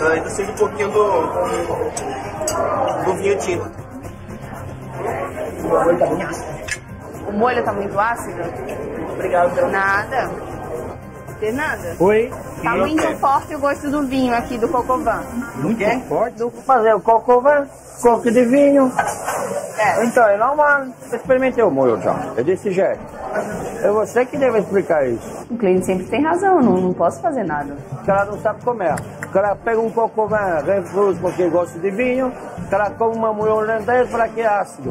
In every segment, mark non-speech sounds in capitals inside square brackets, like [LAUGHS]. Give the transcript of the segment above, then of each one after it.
Eu ainda sinto um pouquinho do, do vinho tinto. O molho tá muito ácido? Obrigado pelo Nada. Tem nada. Oi? Tá muito forte o gosto do vinho aqui do Cocovan. Muito forte. Fazer o cocovan, coco de vinho. É. Então, é normal. Eu experimentei o molho já. É desse jeito. É você que deve explicar isso. O cliente sempre tem razão, não, não posso fazer nada. O cara não sabe comer. O cara pega um cocovan, refluxo porque gosta de vinho. O cara come uma molho holandês para que é ácido.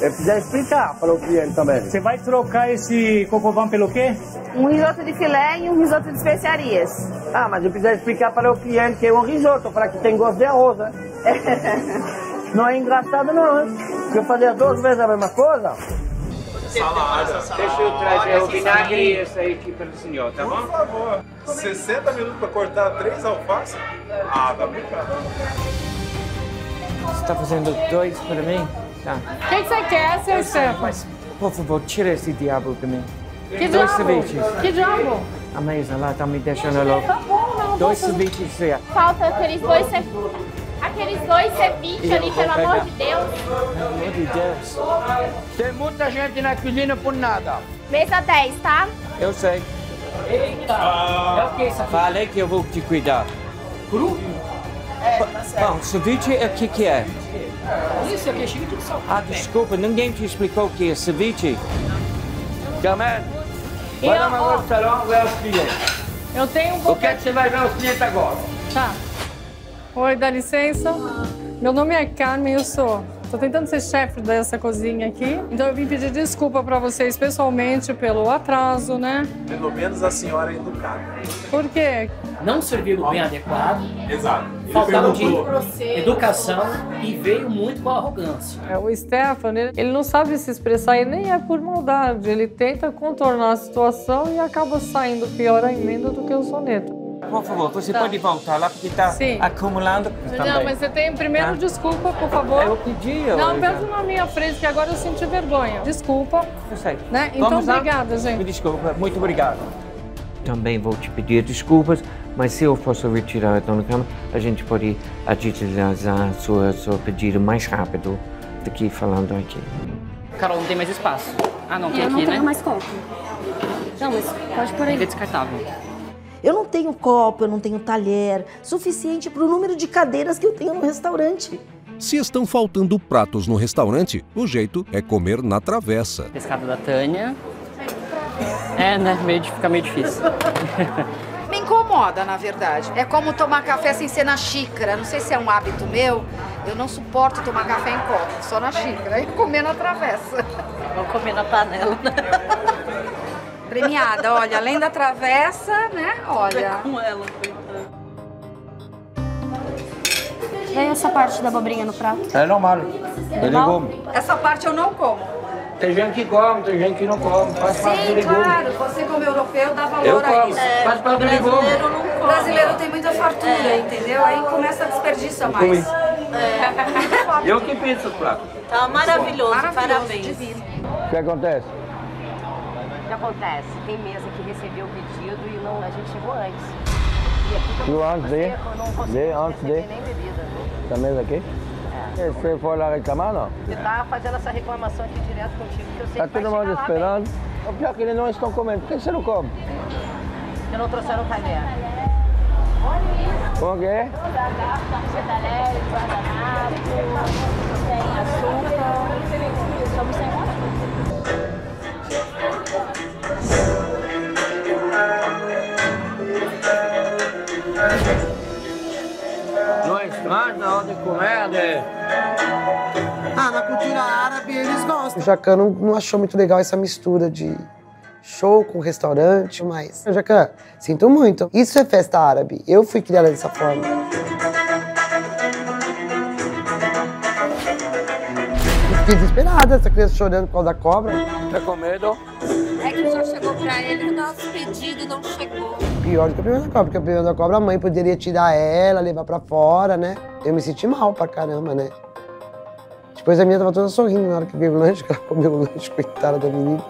Eu precisa explicar para o cliente também. Você vai trocar esse cocovan pelo quê? Um risoto de filé e um risoto de especiarias. Ah, mas eu preciso explicar para o cliente que é um risoto, para que tem gosto de arroz. né? [LAUGHS] não é engraçado não, hein? Porque eu fazer duas vezes a mesma coisa. Salada. Deixa eu trazer o vinagre e esse aí aqui para o senhor, tá Por bom? favor. 60 minutos pra cortar três alfaces? Ah, tá brincando. Você está fazendo dois para mim? Tá. O que, que você quer, seu Stefan? Mas, por favor, tira esse diabo de mim. Que dois diabo? ceviches. Que diabo? A mesa lá tá me deixando louco. Tá bom, não. Dois posso- ceviches. Falta aqueles dois ceviches. Aqueles dois ceviches ali, pelo amor de Deus. Pelo amor de Deus. Tem muita gente na cozinha por nada. Mesa 10, tá? Eu sei. Eita! É o que isso aqui? Falei que eu vou te cuidar. Cru? Bom, ceviche, o que que é? Isso aqui é cheio de sal. Ah, desculpa, ninguém te explicou o que é ceviche? Gamer, vai no ó, restaurante ver os clientes. Eu tenho um O que é que você vai ver os clientes agora? Tá. Oi, dá licença. Meu nome é Carmen, eu sou. Tô tentando ser chefe dessa cozinha aqui. Então eu vim pedir desculpa para vocês pessoalmente pelo atraso, né? Pelo menos a senhora é educada. Por quê? não serviram bem adequado, Exato. Ele faltava de educação e veio muito com arrogância. É, O Stefan, ele, ele não sabe se expressar e nem é por maldade. Ele tenta contornar a situação e acaba saindo pior ainda do que o soneto. Por favor, você Tá. pode voltar lá porque tá Sim. acumulando Não, também. mas você tem primeiro Tá. desculpa, por favor. Eu pedi, eu... Não, pensa na minha frente, que agora eu senti vergonha. Desculpa, Eu sei. né? Então, Vamos lá? obrigada, Me gente. desculpa, muito obrigado. Também vou te pedir desculpas, mas se eu fosse retirar a dona Câmara, a gente pode agilizar sua, seu pedido mais rápido do que falando aqui. Carol, não tem mais espaço. Ah, não, tem Eu aqui, não tenho né? mais copo. Não, mas pode por É aí. descartável. Eu não tenho copo, eu não tenho talher, suficiente para o número de cadeiras que eu tenho no restaurante. Se estão faltando pratos no restaurante, o jeito é comer na travessa. Pescado da Tânia. É, né? Meio, de- fica meio difícil. [LAUGHS] Me incomoda, na verdade. É como tomar café sem ser na xícara. Não sei se é um hábito meu. Eu não suporto tomar café em copo, só na xícara. E comer na travessa. Vou comer na panela. [LAUGHS] Premiada, olha, além da travessa, né? Olha. Com ela. E aí essa parte da abobrinha no prato? É normal. Normal? come. Essa parte eu não como. Tem gente que come, tem gente que não come. Faz parte do Sim, legume. claro. Você como europeu dá valor Eu a como. isso. Faz parte do legume. O brasileiro tem muita fartura, entendeu? Aí começa a desperdiçar comi. mais. Eu que penso, prato. Tá maravilhoso, Maravilhoso, parabéns. divino. O que acontece? O que acontece? Tem mesa que recebeu o pedido e não, a gente chegou antes. E aqui Tu antes de? eu não consigo De, antes receber de? nem bebida. Essa mesa aqui? Você foi lá reclamar, não? Você tá fazendo essa reclamação aqui direto contigo, que eu sei Tá que todo mundo esperando. O pior é que eles não estão comendo. Por que você não come? bem. Você não trouxeram o talher. Como que é? Talher, guardanapo, tem açúcar. Estamos sem eles gostam. O Jacan não, não achou muito legal essa mistura de show com restaurante, mas... Jacan, sinto muito. Isso é festa árabe. Eu fui criada dessa forma. Eu Fiquei desesperada, essa criança chorando por causa da cobra. Tá com medo? É que já chegou pra ele, o nosso pedido não chegou. Pior do que o primeiro da cobra, porque o primeiro da cobra a mãe poderia tirar ela, levar pra fora, né? Eu me senti mal pra caramba, né? Depois a minha tava toda sorrindo na hora que veio o lanche, [LAUGHS] que ela comeu o lanche, coitada da menina.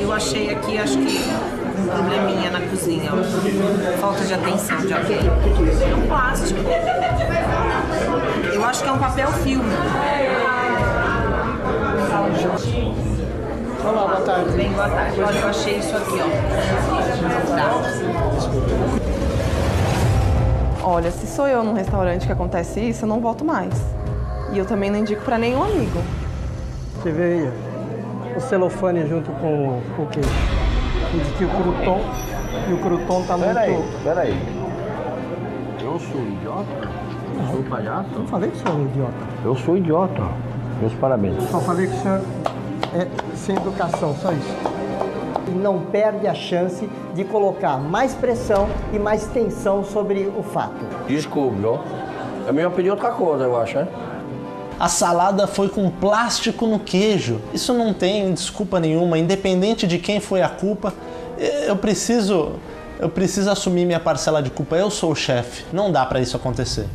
Eu achei aqui, acho que um probleminha na cozinha. ó. Falta de atenção de alguém. É um plástico. Eu acho que é um papel filme. Olá, boa tarde. Bem, boa tarde. Olha, eu achei isso aqui, ó. Tá. Olha, se sou eu num restaurante que acontece isso, eu não volto mais. E eu também não indico pra nenhum amigo. Você vê aí, ó, o celofane junto com, o- com o queijo. Diz que o crouton, e o crouton tá Peraí, muito... peraí. Eu sou idiota? Eu sou palhaço? Eu não falei que o senhor é um idiota. Eu sou idiota. Meus parabéns. Só falei que o senhor é sem educação, só isso. E não perde a chance de colocar mais pressão e mais tensão sobre o fato. Desculpe, viu? Eu mesmo pedi outra coisa, eu acho, né? A salada foi com plástico no queijo. Isso não tem desculpa nenhuma, independente de quem foi a culpa. Eu preciso, eu preciso assumir minha parcela de culpa. Eu sou o chefe. Não dá para isso acontecer.